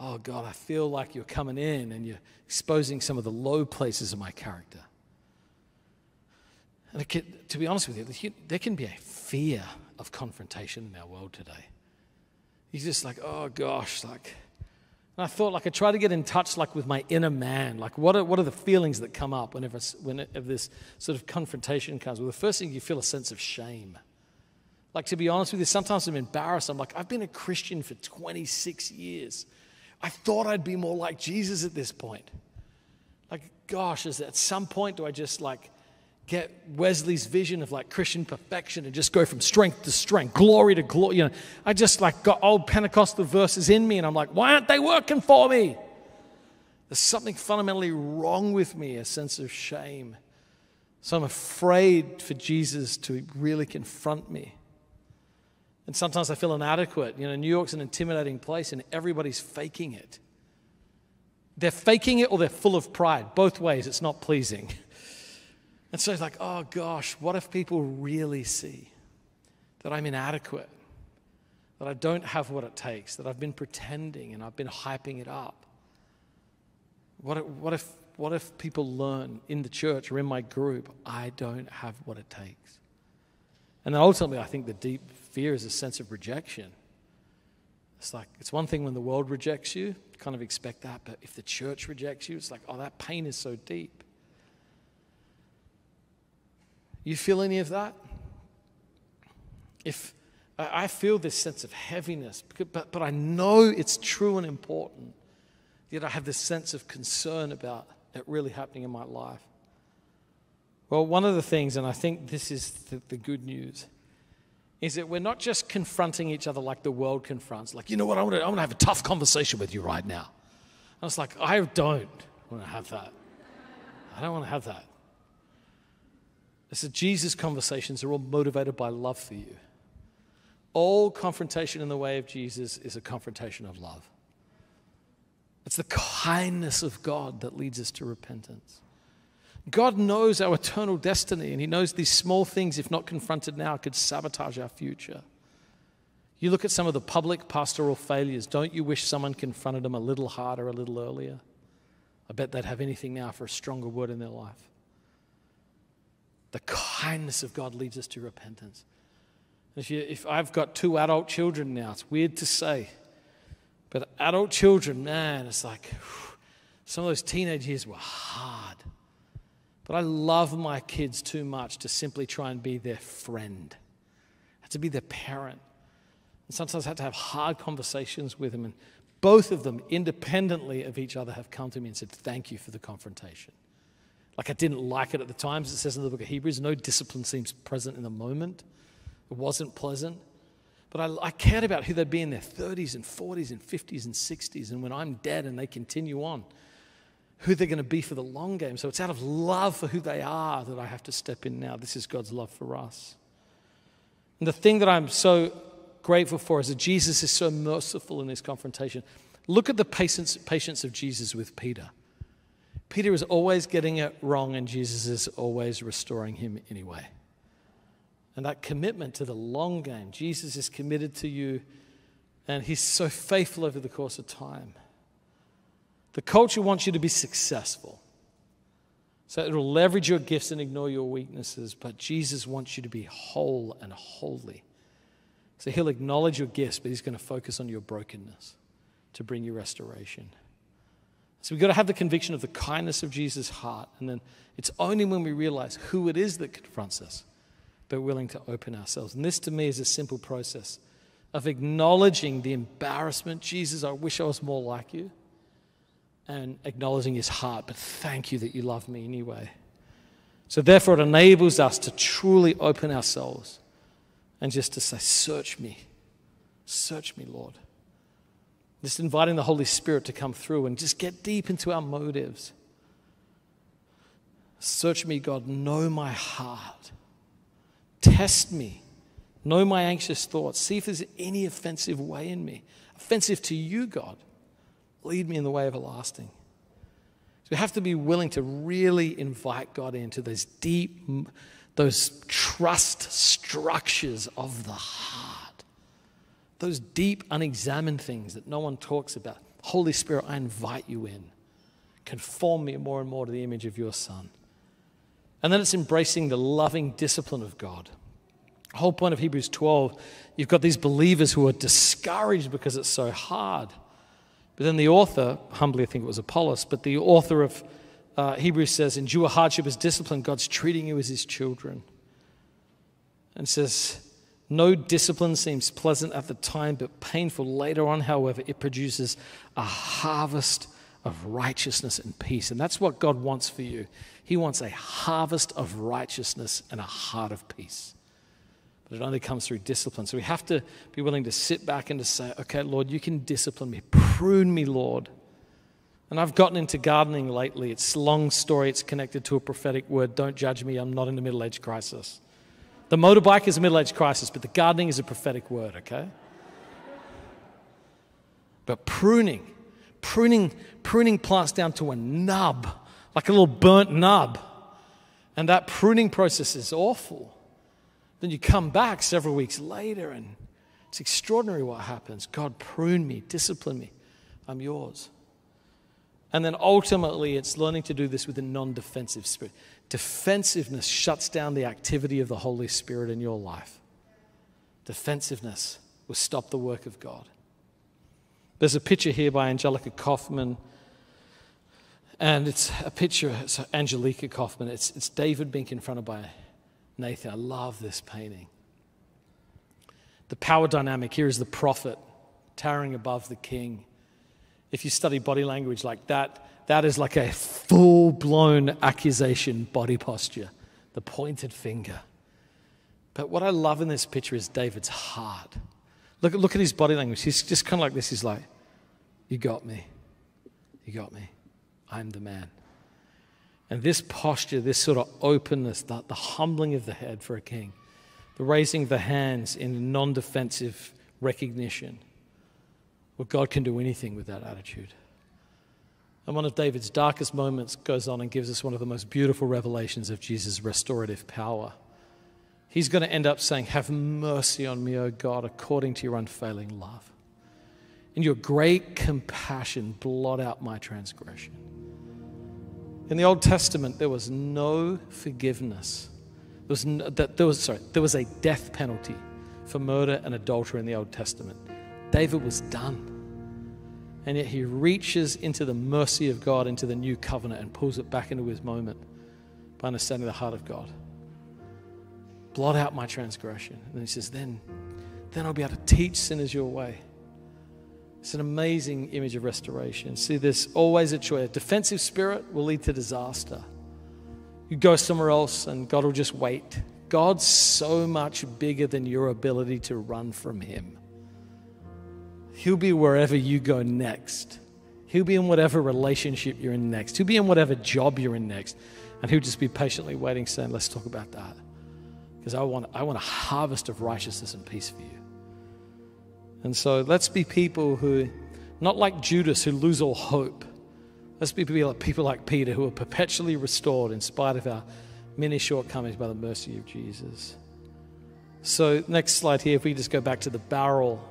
Oh God, I feel like you're coming in and you're exposing some of the low places of my character. And to be honest with you, there can be a fear of confrontation in our world today. You're just like, oh gosh, like. And I thought, like, I try to get in touch, like, with my inner man. Like, what are, what are the feelings that come up whenever, whenever uh, this sort of confrontation comes? Well, the first thing you feel a sense of shame. Like, to be honest with you, sometimes I'm embarrassed. I'm like, I've been a Christian for 26 years. I thought I'd be more like Jesus at this point. Like, gosh, is at some point do I just like get Wesley's vision of like Christian perfection and just go from strength to strength, glory to glory? You know, I just like got old Pentecostal verses in me and I'm like, why aren't they working for me? There's something fundamentally wrong with me, a sense of shame. So I'm afraid for Jesus to really confront me. And sometimes I feel inadequate. You know, New York's an intimidating place and everybody's faking it. They're faking it or they're full of pride. Both ways, it's not pleasing. And so it's like, oh gosh, what if people really see that I'm inadequate, that I don't have what it takes, that I've been pretending and I've been hyping it up? What if, what if, what if people learn in the church or in my group, I don't have what it takes? And then ultimately, I think the deep fear is a sense of rejection. It's like, it's one thing when the world rejects you, you kind of expect that, but if the church rejects you, it's like, oh, that pain is so deep. You feel any of that? If I feel this sense of heaviness, but, but I know it's true and important, yet I have this sense of concern about it really happening in my life. Well, one of the things, and I think this is the, the good news, is that we're not just confronting each other like the world confronts, like, you know what, I want to, I want to have a tough conversation with you right now. And was like, I don't want to have that. I don't want to have that. This is Jesus conversations are all motivated by love for you. All confrontation in the way of Jesus is a confrontation of love. It's the kindness of God that leads us to repentance. God knows our eternal destiny, and He knows these small things, if not confronted now, could sabotage our future. You look at some of the public pastoral failures. Don't you wish someone confronted them a little harder, a little earlier? I bet they'd have anything now for a stronger word in their life. The kindness of God leads us to repentance. If, you, if I've got two adult children now, it's weird to say, but adult children, man, it's like whew, some of those teenage years were hard. But I love my kids too much to simply try and be their friend, to be their parent. And sometimes I have to have hard conversations with them. And both of them, independently of each other, have come to me and said, Thank you for the confrontation. Like I didn't like it at the times. It says in the book of Hebrews, no discipline seems present in the moment. It wasn't pleasant. But I, I, cared about who they'd be in their 30s and 40s and 50s and 60s. And when I'm dead and they continue on, who they're going to be for the long game. So it's out of love for who they are that I have to step in now. This is God's love for us. And the thing that I'm so grateful for is that Jesus is so merciful in this confrontation. Look at the patience, patience of Jesus with Peter. Peter is always getting it wrong, and Jesus is always restoring him anyway. And that commitment to the long game, Jesus is committed to you, and he's so faithful over the course of time. The culture wants you to be successful. So it'll leverage your gifts and ignore your weaknesses, but Jesus wants you to be whole and holy. So he'll acknowledge your gifts, but he's going to focus on your brokenness to bring you restoration. So we've got to have the conviction of the kindness of Jesus' heart. And then it's only when we realize who it is that confronts us, that we're willing to open ourselves. And this to me is a simple process of acknowledging the embarrassment. Jesus, I wish I was more like you and acknowledging his heart, but thank you that you love me anyway. So, therefore, it enables us to truly open ourselves and just to say, Search me. Search me, Lord. Just inviting the Holy Spirit to come through and just get deep into our motives. Search me, God. Know my heart. Test me. Know my anxious thoughts. See if there's any offensive way in me. Offensive to you, God lead me in the way everlasting. So we have to be willing to really invite God into those deep, those trust structures of the heart, those deep, unexamined things that no one talks about. Holy Spirit, I invite you in. Conform me more and more to the image of your Son. And then it's embracing the loving discipline of God. The whole point of Hebrews 12, you've got these believers who are discouraged because it's so hard. But then the author, humbly I think it was Apollos, but the author of uh, Hebrews says, endure hardship as discipline. God's treating you as his children. And says, no discipline seems pleasant at the time, but painful later on, however, it produces a harvest of righteousness and peace. And that's what God wants for you. He wants a harvest of righteousness and a heart of peace. But it only comes through discipline. So we have to be willing to sit back and to say, okay, Lord, you can discipline me, prune me, Lord. And I've gotten into gardening lately. It's a long story, it's connected to a prophetic word. Don't judge me, I'm not in a middle age crisis. The motorbike is a middle age crisis, but the gardening is a prophetic word, okay? But pruning, pruning, pruning plants down to a nub, like a little burnt nub. And that pruning process is awful. Then you come back several weeks later, and it's extraordinary what happens. God, prune me, discipline me. I'm yours. And then ultimately, it's learning to do this with a non defensive spirit. Defensiveness shuts down the activity of the Holy Spirit in your life. Defensiveness will stop the work of God. There's a picture here by Angelica Kauffman, and it's a picture, it's Angelica Kauffman. It's, it's David being confronted by Nathan. I love this painting. The power dynamic here is the prophet towering above the king if you study body language like that, that is like a full blown accusation body posture, the pointed finger. But what I love in this picture is David's heart. Look, look at his body language. He's just kind of like this. He's like, You got me. You got me. I'm the man. And this posture, this sort of openness, the, the humbling of the head for a king, the raising of the hands in non defensive recognition well, God can do anything with that attitude. And one of David's darkest moments goes on and gives us one of the most beautiful revelations of Jesus' restorative power. He's going to end up saying, Have mercy on me, O God, according to your unfailing love. In your great compassion, blot out my transgression. In the Old Testament, there was no forgiveness. There was, no, there was, sorry, there was a death penalty for murder and adultery in the Old Testament. David was done. And yet he reaches into the mercy of God, into the new covenant, and pulls it back into his moment by understanding the heart of God. Blot out my transgression. And he says, then, then I'll be able to teach sinners your way. It's an amazing image of restoration. See, there's always a choice. A defensive spirit will lead to disaster. You go somewhere else and God will just wait. God's so much bigger than your ability to run from Him. He'll be wherever you go next. He'll be in whatever relationship you're in next. He'll be in whatever job you're in next. And he'll just be patiently waiting, saying, Let's talk about that. Because I want, I want a harvest of righteousness and peace for you. And so let's be people who, not like Judas, who lose all hope. Let's be people like Peter who are perpetually restored in spite of our many shortcomings by the mercy of Jesus. So, next slide here, if we just go back to the barrel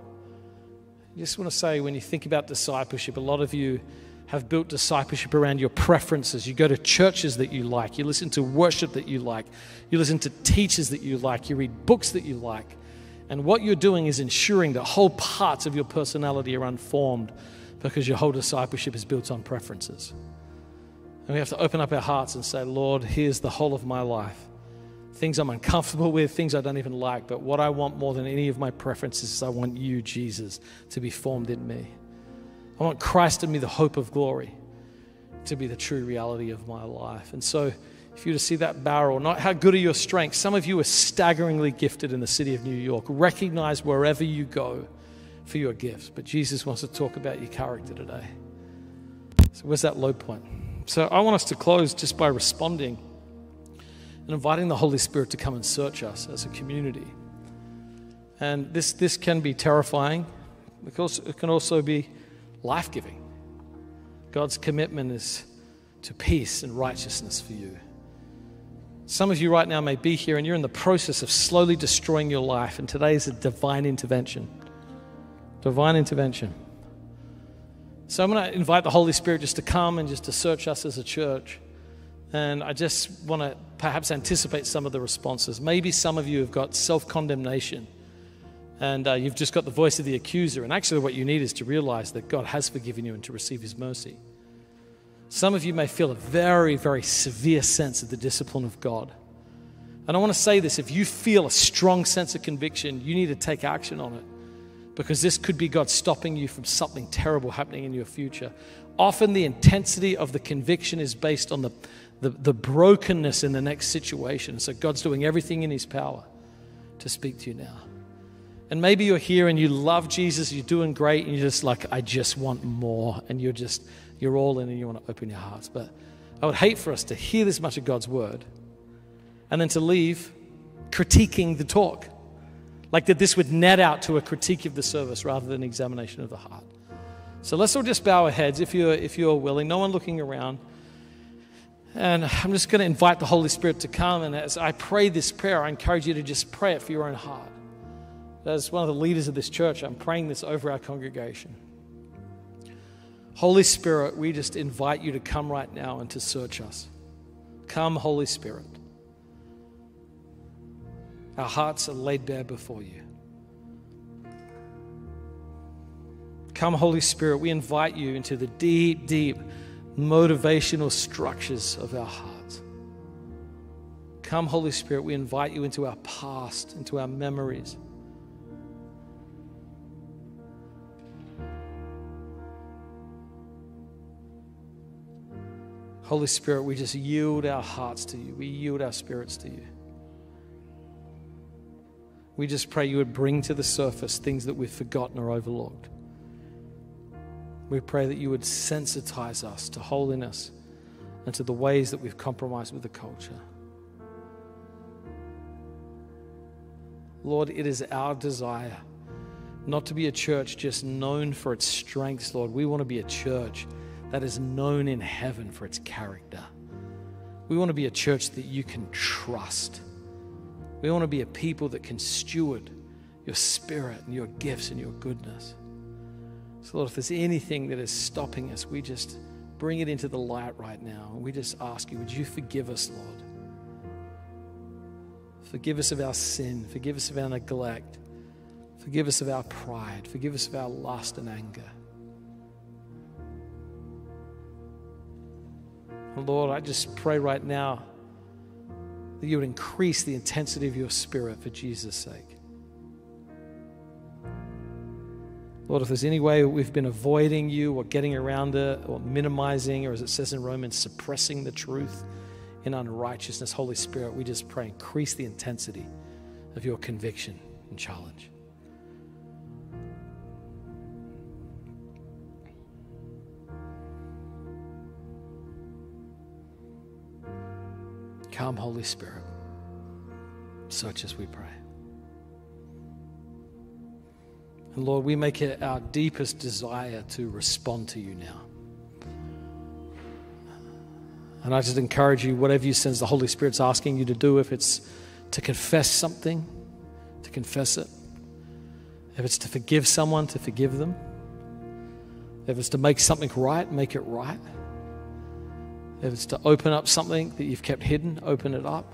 I just want to say when you think about discipleship, a lot of you have built discipleship around your preferences. You go to churches that you like, you listen to worship that you like, you listen to teachers that you like, you read books that you like. And what you're doing is ensuring that whole parts of your personality are unformed because your whole discipleship is built on preferences. And we have to open up our hearts and say, Lord, here's the whole of my life things I'm uncomfortable with, things I don't even like. But what I want more than any of my preferences is I want you, Jesus, to be formed in me. I want Christ in me, the hope of glory, to be the true reality of my life. And so, if you were to see that barrel, not how good are your strengths, some of you are staggeringly gifted in the city of New York. Recognize wherever you go for your gifts. But Jesus wants to talk about your character today. So, where's that low point? So, I want us to close just by responding and inviting the Holy Spirit to come and search us as a community. And this, this can be terrifying, because it can also be life giving. God's commitment is to peace and righteousness for you. Some of you right now may be here and you're in the process of slowly destroying your life, and today is a divine intervention. Divine intervention. So I'm going to invite the Holy Spirit just to come and just to search us as a church And I just want to perhaps anticipate some of the responses. Maybe some of you have got self condemnation and uh, you've just got the voice of the accuser. And actually, what you need is to realize that God has forgiven you and to receive his mercy. Some of you may feel a very, very severe sense of the discipline of God. And I want to say this if you feel a strong sense of conviction, you need to take action on it because this could be God stopping you from something terrible happening in your future. Often the intensity of the conviction is based on the, the, the, brokenness in the next situation. So God's doing everything in His power to speak to you now. And maybe you're here and you love Jesus, you're doing great, and you're just like, I just want more. And you're just, you're all in and you want to open your hearts. But I would hate for us to hear this much of God's word and then to leave critiquing the talk. Like that this would net out to a critique of the service rather than examination of the heart. So let's all just bow our heads if you're, if you're willing, no one looking around. And I'm just going to invite the Holy Spirit to come. And as I pray this prayer, I encourage you to just pray it for your own heart. As one of the leaders of this church, I'm praying this over our congregation. Holy Spirit, we just invite you to come right now and to search us. Come, Holy Spirit. Our hearts are laid bare before you. Come, Holy Spirit, we invite you into the deep, deep motivational structures of our hearts. Come, Holy Spirit, we invite you into our past, into our memories. Holy Spirit, we just yield our hearts to you. We yield our spirits to you. We just pray you would bring to the surface things that we've forgotten or overlooked. We pray that you would sensitize us to holiness and to the ways that we've compromised with the culture. Lord, it is our desire not to be a church just known for its strengths, Lord. We want to be a church that is known in heaven for its character. We want to be a church that you can trust. We want to be a people that can steward your spirit and your gifts and your goodness. So, Lord, if there's anything that is stopping us, we just bring it into the light right now. And we just ask you, would you forgive us, Lord? Forgive us of our sin. Forgive us of our neglect. Forgive us of our pride. Forgive us of our lust and anger. And Lord, I just pray right now that you would increase the intensity of your spirit for Jesus' sake. Lord, if there's any way we've been avoiding you or getting around it or minimizing, or as it says in Romans, suppressing the truth in unrighteousness, Holy Spirit, we just pray, increase the intensity of your conviction and challenge. Come, Holy Spirit. Such as we pray. And Lord, we make it our deepest desire to respond to you now. And I just encourage you, whatever you sense the Holy Spirit's asking you to do, if it's to confess something, to confess it. If it's to forgive someone, to forgive them. If it's to make something right, make it right. If it's to open up something that you've kept hidden, open it up.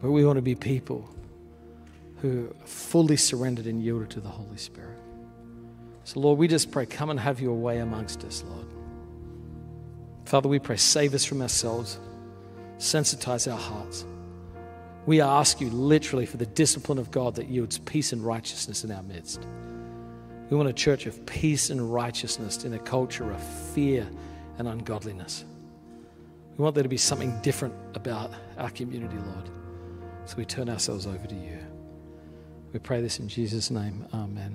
But we want to be people who fully surrendered and yielded to the Holy Spirit. So, Lord, we just pray, come and have your way amongst us, Lord. Father, we pray, save us from ourselves, sensitize our hearts. We ask you literally for the discipline of God that yields peace and righteousness in our midst. We want a church of peace and righteousness in a culture of fear and ungodliness. We want there to be something different about our community, Lord. So we turn ourselves over to you. We pray this in Jesus' name. Amen.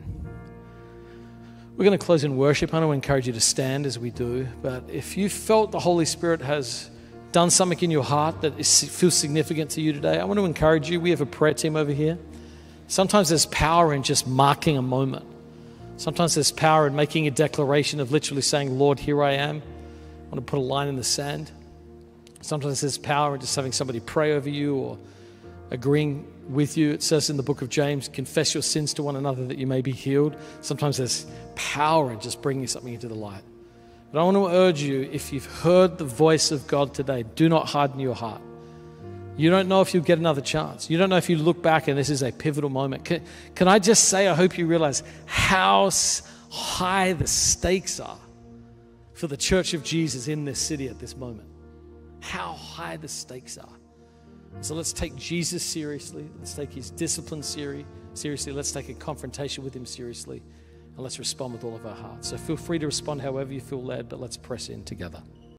We're going to close in worship. I want to encourage you to stand as we do. But if you felt the Holy Spirit has done something in your heart that is, feels significant to you today, I want to encourage you. We have a prayer team over here. Sometimes there's power in just marking a moment. Sometimes there's power in making a declaration of literally saying, Lord, here I am. I want to put a line in the sand. Sometimes there's power in just having somebody pray over you or agreeing with you. It says in the book of James, confess your sins to one another that you may be healed. Sometimes there's power in just bringing something into the light. But I want to urge you if you've heard the voice of God today, do not harden your heart. You don't know if you'll get another chance. You don't know if you look back and this is a pivotal moment. Can, can I just say, I hope you realize how high the stakes are for the church of Jesus in this city at this moment. How high the stakes are. So let's take Jesus seriously. Let's take his discipline seri- seriously. Let's take a confrontation with him seriously. And let's respond with all of our hearts. So feel free to respond however you feel led, but let's press in together.